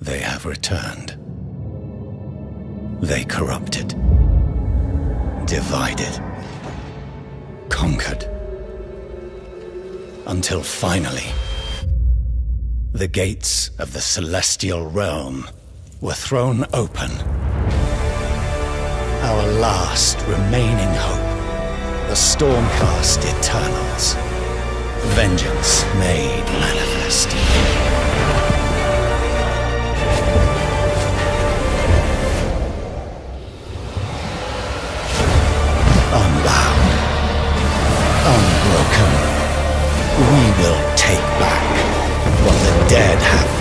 They have returned. They corrupted, divided, conquered. Until finally, the gates of the celestial realm were thrown open. Our last remaining hope, the Stormcast Eternals. Vengeance made manifest. we will take back what the dead have